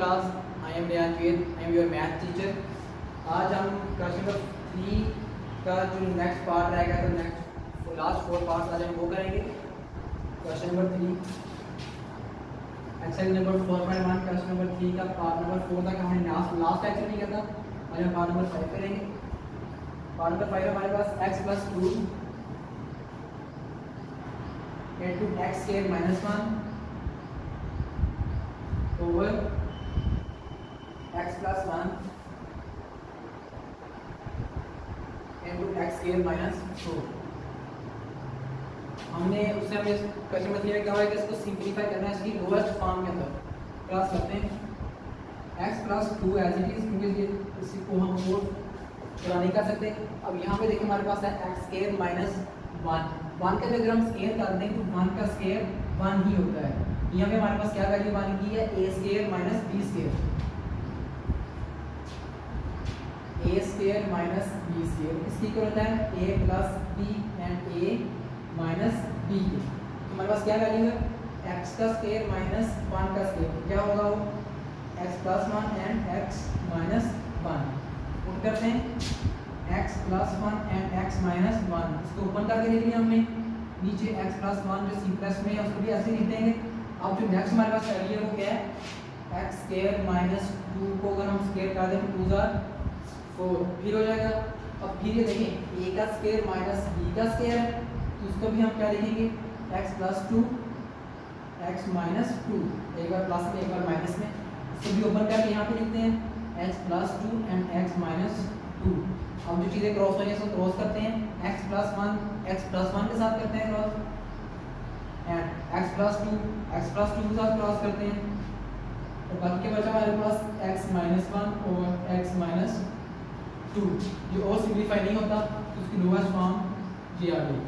Class I am Riyan I am your math teacher आज हम class number three का जो नेक्स्ट पार्ट रहेगा तो नेक्स्ट लास्ट फोर पार्ट आज हम वो करेंगे. Question number three exercise number four point one question number three का पार्ट नंबर फोर तक हमने लास्ट लास्ट लेक्चर नहीं करता आज हम पार्ट नंबर फाइव करेंगे. पार्ट नंबर फाइव हमारे पास x plus two x square minus one over x plus one into x square minus four हमने उससे हमें क्वेश्चन नंबर में कहा है कि इसको सिंपलीफाई करना है, इसकी लोएस्ट फॉर्म के अंदर क्लास करते हैं। X plus two as it is क्योंकि इसी को हम फोर पूरा नहीं कर सकते। अब यहाँ पे देखिए हमारे पास है x square minus one one के अगर हम स्केयर कर दें तो वन का स्केयर वन ही होता है। यहाँ पे हमारे पास क्या वैल्यू बन गई है? A square minus B square A square minus B square इसकी क्या होता है? A plus B and A minus B तो हमारे पास क्या वैल्यू है? एक्स का स्केयर माइनस वन का स्केयर तो क्या होगा वो? X plus one and x minus one put करते हैं। X plus one and x minus one इसको ओपन करके देख लिया हमने। नीचे एक्स प्लस वन जो सी प्लस में है, उसको भी ऐसे लिख देंगे। अब जो नेक्स्ट हमारे पास वैल्यू है, वो क्या है? एक्स स्केयर माइनस टू को अगर हम स्केयर कर दें टू ज़ार फोर फिर हो जाएगा। अब फिर ये देखें ए का स्केयर माइनस बी का स्केयर है तो उसको भी हम क्या लिखेंगे x plus two x minus two एक बार प्लस में एक बार माइनस में। इसको भी ओपन करके यहाँ पे लिखते हैं x plus two and x minus two अब जो चीज़ें क्रॉस हो हैं, उसको क्रॉस करते हैं। X plus one x plus one के साथ करते हैं cross and x plus two x plus two के साथ क्रॉस करते हैं। तो बाकी क्या बचा हमारे पास? एक्स माइनस वन और एक्स माइनस टू ये और सिंप्लीफाई नहीं होता तो उसकी लोएस्ट फॉर्म ये आ गई।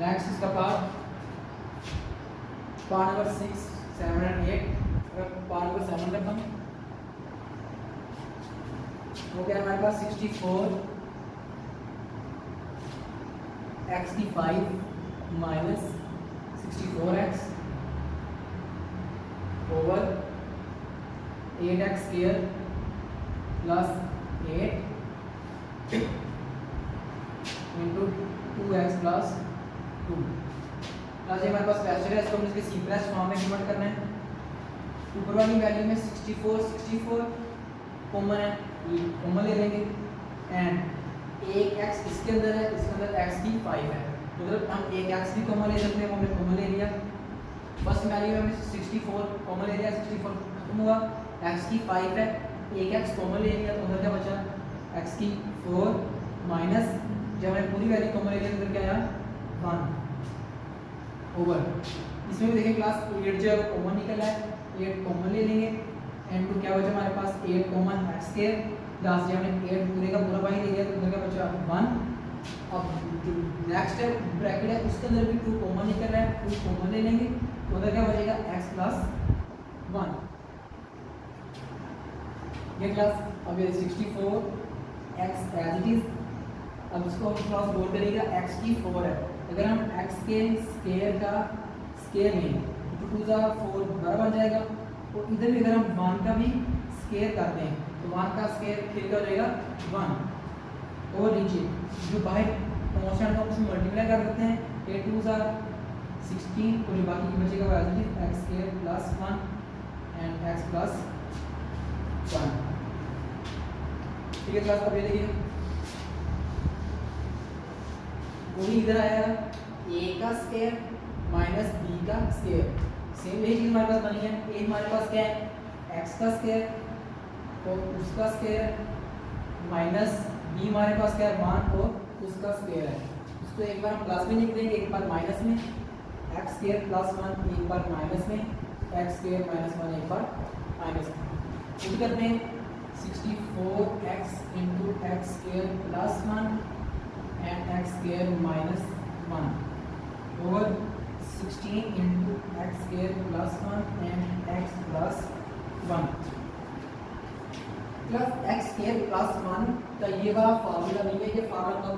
नेक्स्ट इसका part part number six seven and eight अगर पार्ट नंबर सेवन करता हूँ वो क्या हमारे पास सिक्सटी फोर एक्स की five minus sixty four x over eight x square plus eight into two x plus two plus हमारे पास वैक्टर है, इसको हमने इसके सी प्लस फॉर्म में कन्वर्ट करना है। ऊपर वाली वैल्यू में 64 64 कॉमन है कॉमन ले लेंगे। एंड एक एक्स इसके अंदर है, इसके अंदर एक्स की फाइव है। तो मतलब हम एक एक्स भी कॉमन ले सकते हैं, हमने कॉमन ले लिया। फ़र्स्ट वैल्यू में 64 कॉमन ले लिया 64 खत्म हुआ। एक्स की फाइव है। एक एक्स कॉमन ले लिया? तो उधर क्या बचा? एक्स की फोर माइनस जब हमने पूरी वैल्यू कॉमन ले लिया तो क्या आया? वन ओवर इसमें भी देखिए क्लास एट जो है कॉमन निकल है। एट कॉमन ले लेंगे। एंड टू क्या बचा हमारे पास? Eight common x square last जब हमने एट पूरे का पूरा बाई ले लिया तो उधर क्या बचा? वन अब जो नेक्स्ट है ब्रैकेट है, उसके अंदर भी टू कॉमन निकल रहा है। टू कॉमन ले लेंगे तो उधर क्या बचेगा? एक्स प्लस वन ये क्लास अब ये sixty four x as it is अब इसको हम थोड़ा सा बोल करेगा एक्स की फोर है। अगर हम एक्स के स्केयर का स्केयर लें तो टू ज़ा फोर बड़ा बन जाएगा। और इधर भी अगर हम वन का भी स्केयर करते हैं तो वन का स्केयर फिर क्या हो जाएगा? वन और नीचे, जो बाहर कॉन्स्टेंट का उसमें मल्टीप्लाई कर देते हैं ए टू ज़ा सिक्सटीन और जो बाकी की बचेगा वो x square plus one and plus one ठीक है क्लास ये देखिए वही इधर आएगा ए का स्केयर माइनस बी का स्केयर सेम यही चीज़ हमारे पास बनी है. ए हमारे पास क्या है? एक्स का स्केयर और उसका स्केयर माइनस बी हमारे पास क्या है? वन और उसका स्केयर है. उसको एक बार हम प्लस में लिख देंगे, एक बार माइनस में. एक्स स्केयर प्लस वन एक बार माइनस में. एक्स स्केयर माइनस वन एक बार माइनस में. तो करते हैं? Sixty four x into x square plus one and x square minus 1 over 16 into x square plus 1 and x plus 1 plus x square plus one का ये वाला फार्मूला नहीं है, ये फार्मूला कब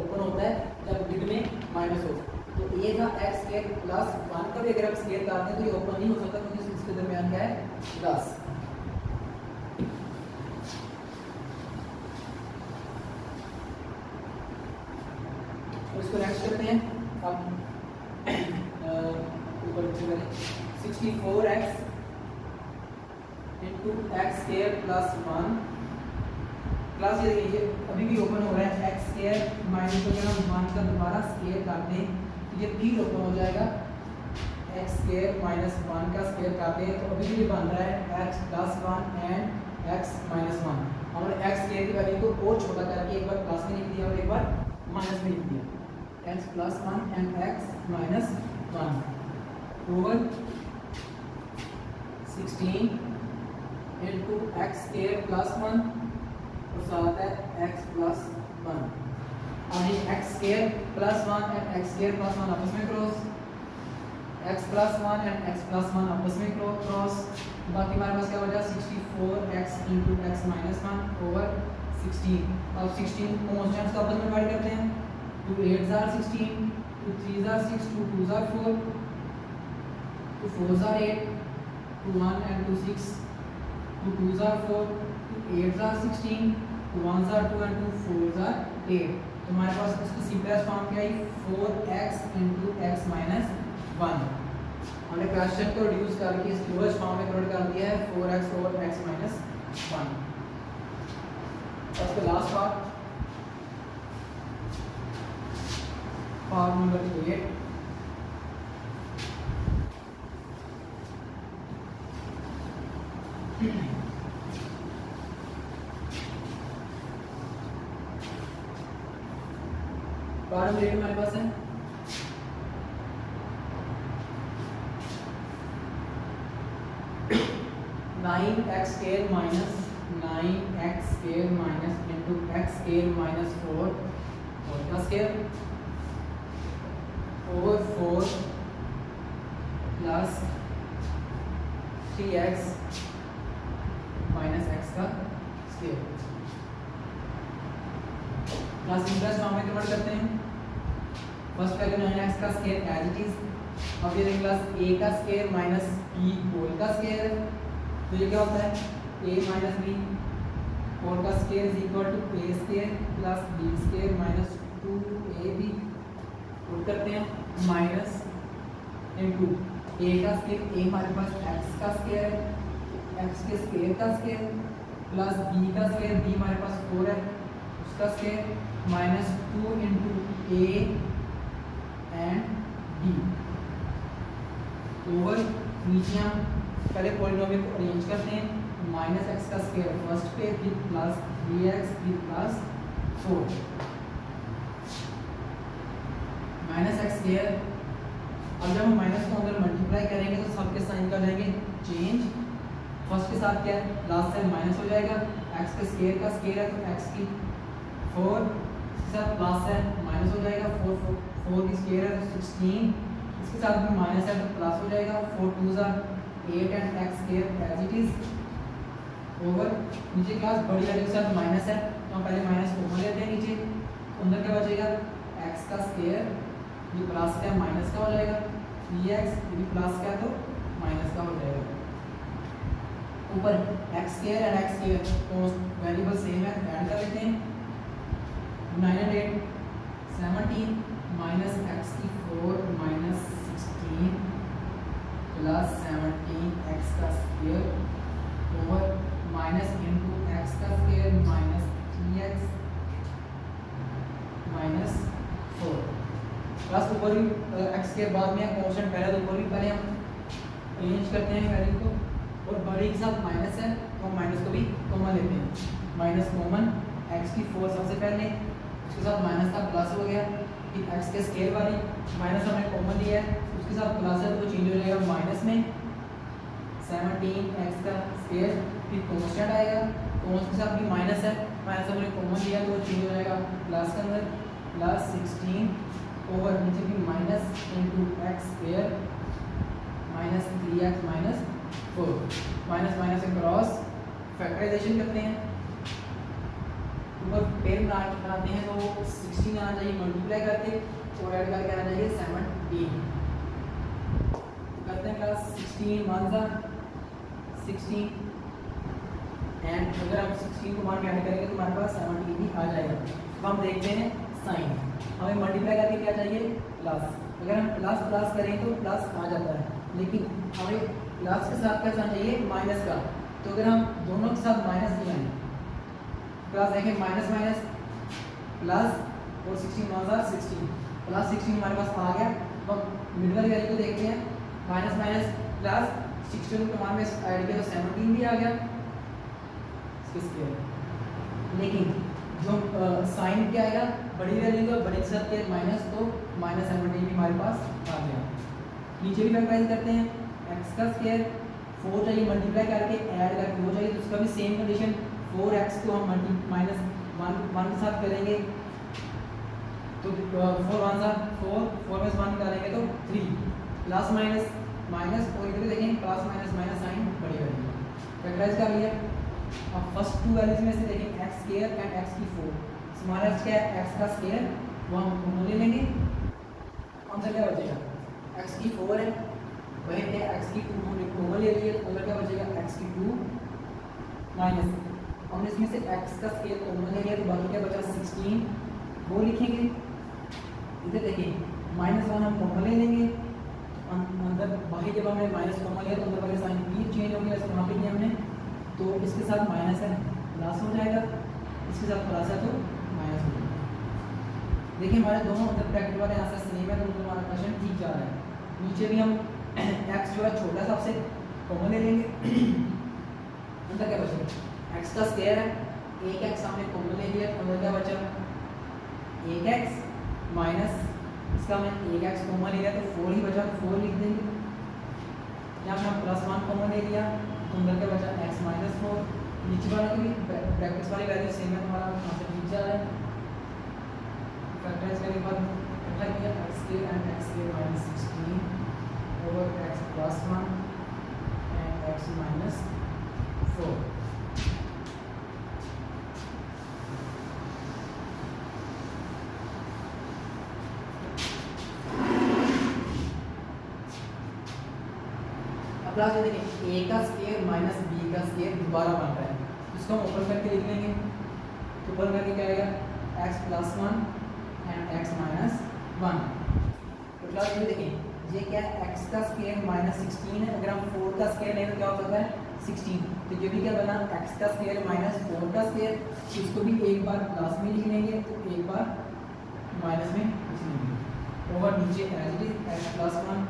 ओपन होता है, जब मिड में माइनस हो। तो ए का एक्स स्केयर प्लस वन का भी अगर आप स्केयर करते हैं तो ये ओपन नहीं हो सकता, क्योंकि इसके दरमियान क्या है? दस तो करते हैं। अब ऊपर sixty four x into x square plus one plus ये देखिए, अभी भी ओपन हो रहा है एक्स स्केयर माइनस अगर हम वन का दोबारा स्केयर कर दें तो ये फिर ओपन हो जाएगा। एक्स स्केयर माइनस वन का स्केयर कर दें तो अभी भी ये बन रहा है x plus one and x minus one हमने एक्स स्केयर की वैल्यू को और छोटा करके एक बार प्लस में लिख दिया और एक बार माइनस में लिख दिया। X plus 1 and x minus 1 over 16 into x square plus 1 और साथ है plus 1 अब ये x square plus 1 and x square plus 1 आपस में cross x plus 1 and x plus 1 आपस में क्रॉस बाकी हमारे पास क्या बचा 64x into x minus 1 over 16 अब 16 कॉन्स्टेंट्स को आपस में डिवाइड करते हैं two eights are sixteen, two threes are six, two twos are four, two fours are eight, two one and two six, two twos are four, two eights are sixteen, two ones are two and two fours are eight. तो हमारे पास इसकी simplest form क्या है four x into x minus one हमने question को reduce करके इस लोएस्ट फॉर्म में कन्वर्ट कर दिया है four x over x minus one उसके last part Part number 8. Part number 8 हमारे पास है nine x square minus nine x square minus into x square minus four square over 4 plus 3x minus x का square plus interest form में convert करते हैं? First value nine x का square as it is अब ये plus ए का square minus B whole का square तो ये क्या होता है? ए माइनस बी होल का square is equal to A square plus B square minus two A B put करते हैं माइनस इंटू ए का स्केयर ए हमारे पास एक्स का स्केयर है एक्स के स्केयर का स्केयर प्लस बी का स्केयर बी हमारे पास फोर है, उसका square minus two into A and B over नीचे हम पहले पॉलिनोमियल को अरेंज करते हैं माइनस एक्स का स्केयर फ़र्स्ट पे, फिर प्लस बी एक्स फिर plus four minus x square अब जब हम माइनस को अंदर मल्टीप्लाई करेंगे तो सबके साइन कर जाएँगे चेंज फ़र्स्ट के साथ क्या है? लास्ट साइन माइनस हो जाएगा। एक्स के स्केयर का स्केयर है तो एक्स की फोर साथ प्लस है माइनस हो जाएगा। फोर फोर की स्केयर है तो सिक्सटीन इसके साथ भी माइनस है तो प्लस हो जाएगा। Four two tsar eight and x square as it is over नीचे क्लास बड़ी वैल्यू के साथ माइनस है तो हम पहले माइनस को लेते हैं नीचे। अंदर क्या बचेगा? एक्स का स्केयर ये प्लस का माइनस का हो जाएगा? थ्री एक्स यदि प्लस का तो माइनस का हो जाएगा। ऊपर x square and x square तो वेरिएबल सेम है ऐड कर लेते हैं। Nine and eight seventeen minus x की four minus sixteen plus seventeen x का square over minus into x का square minus three x minus four plus ऊपर भी एक्स के बाद में कॉन्स्टेंट पहले तो ऊपर भी पहले हम अरेंज करते हैं वैल्यू को, और बड़ी के साथ माइनस है तो हम माइनस को भी कॉमन लेते हैं। माइनस कॉमन एक्स की फोर सबसे पहले, उसके साथ माइनस का प्लस हो गया फिर एक्स के स्केल वाली माइनस हमने कॉमन लिया है, उसके साथ प्लस है तो चेंज हो जाएगा माइनस में। सेवनटीन एक्स का स्केल फिर कॉन्स्टेंट आएगा कॉन्स के साथ भी माइनस है माइनस हमने कॉमन लिया तो चेंज हो जाएगा प्लस के अंदर। प्लस सिक्सटीन ओवर नीचे भी minus into x square minus three x minus four minus minus से क्रॉस फैक्टराइजेशन करते हैं। ऊपर पेयर बनाते हैं तो सिक्सटीन आना चाहिए मल्टीप्लाई करके और ऐड करके आना चाहिए सेवनटीन करते हैं क्लास सिक्सटीन वन सा सिक्सटीन एंड अगर हम सिक्सटीन को मान में ऐड करेंगे तो हमारे पास सेवनटीन भी आ जाएगा। अब हम देखते हैं साइन। हमें मल्टीप्लाई करके क्या चाहिए? प्लस अगर हम प्लस प्लस करें तो प्लस आ जाता है। लेकिन हमें प्लस के साथ क्या चाहिए? माइनस का। तो अगर हम दोनों के साथ माइनस नहीं आए प्लस देखें माइनस माइनस प्लस और सिक्सटीन वन जार सिक्सटीन प्लस सिक्सटीन हमारे पास आ गया। अब हम मिडल वाली वैल्यू को देखते हैं। माइनस माइनस प्लस सिक्सटीन को में ऐड किया तो सेवनटीन भी आ गया। लेकिन जो साइन क्या आएगा, बड़ी वैल्यू का, बड़े के माइनस तो माइनस सेवनटीन भी हमारे पास आ गया। नीचे भी फैक्टराइज करते हैं एक्स का स्केयर फोर चाहिए मल्टीप्लाई करके ऐड करके हो चाहिए तो उसका भी सेम कंडीशन फोर एक्स को हम मल्टी माइनस वन वन के साथ करेंगे। तो फोर वन सा फोर फोर में वन करेंगे तो थ्री प्लस माइनस माइनस और इधर देखें प्लस माइनस माइनस साइन बड़ी वैल्यू फैक्टराइज कर लिया? अब फ़र्स्ट टू वैल्यूज़ में से देखें एक्स स्केयर एंड एक्स की फोर स्मॉल एक्स क्या है? एक्स का स्केयर वो हम कॉमन ले लेंगे। कौन सा क्या बचेगा? एक्स की फोर है। वही पे एक्स की टू हमने कॉमन ले लिया तो क्या बचेगा? एक्स की टू माइनस हमने इसमें से एक्स का स्केयर कॉमन ले लिया। तो बाकी क्या बचा? सिक्सटीन वो लिखेंगे। इधर देखिए माइनस वन हम कॉमन ले लेंगे। अंदर बाकी जब हमने माइनस कॉमन लिया। तो अंदर वाले साइन भी चेंज हो गया। वहाँ पे हमने। तो इसके साथ माइनस है प्लस हो जाएगा। इसके साथ प्लस है तो माइनस हो जाएगा। देखिए, हमारे दोनों अंदर ब्रैकेट वाले आंसर सेम है तो मतलब हमारा क्वेश्चन ठीक जा रहा है। नीचे भी हम एक्स जो है छोटा सा आपसे कॉमन ले लेंगे। अंदर क्या बचेगा एक्स का स्केयर है। एक एक्स हमने कॉमन ले लिया, अंदर क्या बचा? एक एक्स माइनस इसका हमने एक एक्स कॉमन ले लिया तो फोर ही बचा तो फोर लिख देंगे। यहाँ पे हम प्लस वन कॉमन ले लिया। तो अंदर क्या बचा एक्स माइनस फोर नीचे वाला भी ब्रैकेट्स वाली वैल्यू सेम है, हमारा आंसर ठीक जा रहा है। फैक्टराइज करने के बाद अप्लाई किया एक्स के एंड एक्स के minus sixteen over x plus one and x minus four class ये देखें। ए का स्केयर माइनस बी का स्केयर दोबारा बन रहा है। इसको हम ओपन करके लिख लेंगे। तो ओपन करके क्या आएगा? X plus one and x minus one तो क्लास ये देखें, ये क्या है? एक्स का स्केयर माइनस सिक्सटीन है। अगर हम फोर का स्केयर लें तो क्या हो सकता है? सिक्सटीन तो ये भी क्या बना? एक्स का स्केयर माइनस फोर का स्केयर इसको भी एक बार प्लस में लिख लेंगे। तो एक बार माइनस में लिख लेंगे। ओवर नीचे it is x plus one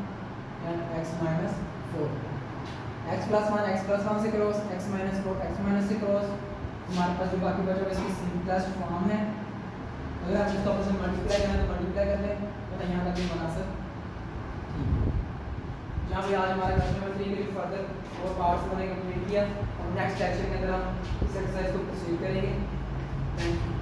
and x minus four plus one x plus one से cross x minus four x minus से क्रॉस हमारे पास जो बाकी बचा इसकी सिंपलेस्ट फॉर्म है। अगर आप इसको आपस में मल्टीप्लाई करना तो मल्टीप्लाई कर लें। तो यहाँ तक भी बना सर। जहाँ भी आज हमारे क्वेश्चन नंबर थ्री के फर्दर और पावर्स बनाने कंप्लीट किया और नेक्स्ट लेक्चर के अंदर हम इस एक्सरसाइज को प्रोसीड करेंगे। Thank you